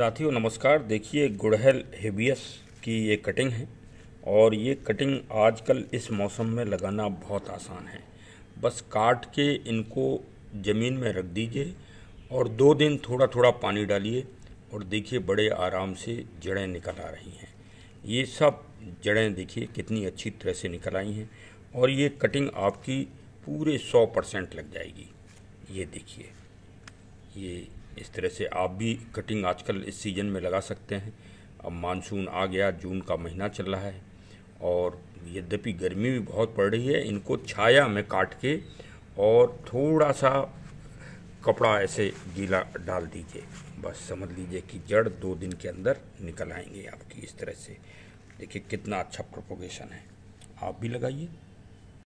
साथियों, नमस्कार। देखिए, गुड़हल हेबियस की ये कटिंग है और ये कटिंग आजकल इस मौसम में लगाना बहुत आसान है। बस काट के इनको ज़मीन में रख दीजिए और दो दिन थोड़ा थोड़ा पानी डालिए और देखिए, बड़े आराम से जड़ें निकल आ रही हैं। ये सब जड़ें देखिए, कितनी अच्छी तरह से निकल आई हैं और ये कटिंग आपकी पूरे सौ परसेंट लग जाएगी। ये देखिए, ये इस तरह से आप भी कटिंग आजकल इस सीज़न में लगा सकते हैं। अब मानसून आ गया, जून का महीना चल रहा है और यद्यपि गर्मी भी बहुत पड़ रही है, इनको छाया में काट के और थोड़ा सा कपड़ा ऐसे गीला डाल दीजिए। बस समझ लीजिए कि जड़ दो दिन के अंदर निकल आएँगे आपकी इस तरह से। देखिए कितना अच्छा प्रोपोगेशन है। आप भी लगाइए।